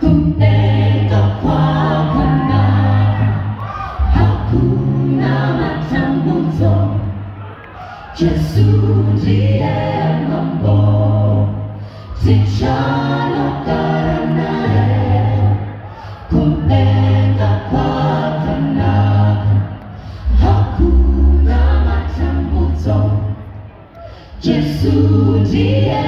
그때가 화가 나 하쿠나 마타모토 예수지의 넘버 진짜로 가라나에 그때가 화가 나 하쿠나 마타모토 예수지의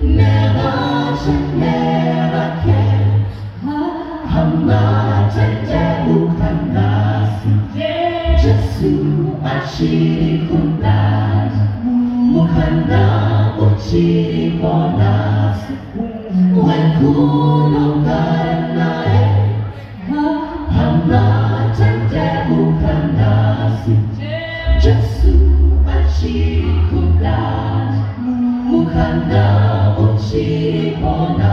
Never should, never can 한마 잔자국한 나 예수 아시리군 나 목한 나 오치리 보나 완구로 가는 나의 한마 잔자국한 나 예수 아시리군 나 목한 나 জীবনা